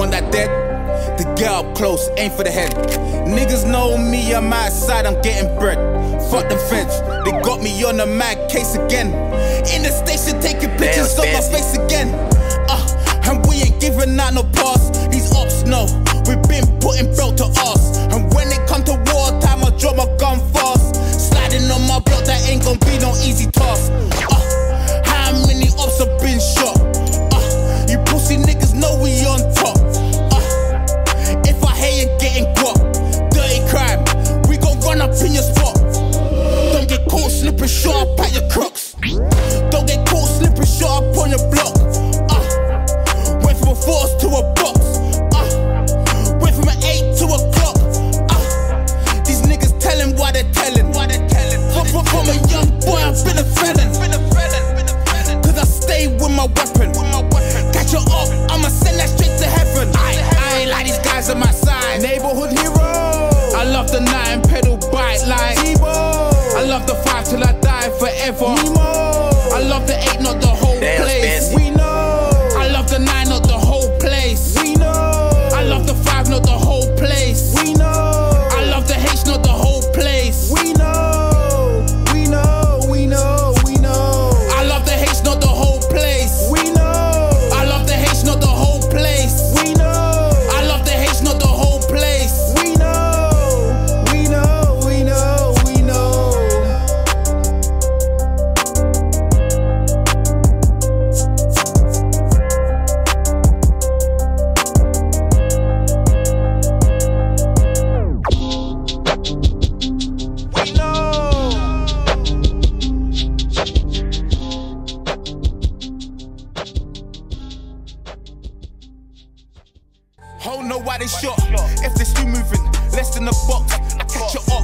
want that dead. The girl up close, aim for the head. Niggas know me, on my side, I'm getting bread. Fuck the fence, they got me on the mad case again. In the station taking pictures. Up at your crooks. Don't get caught slipping short up on your block. Uh, went from a force to a box. Uh, went from an eight to a clock. Uh, these niggas telling why they're telling. Why they're telling. From, from, from a young boy, I've been a felon. Cause I stay with my weapon. Catch you up, I'ma send that straight to heaven. I, I ain't like these guys on my side. Neighborhood hero. I love the and pedal bike like I love the five till I die forever. Love Ho know why they shot. If they still moving, less than a box, I catch you up.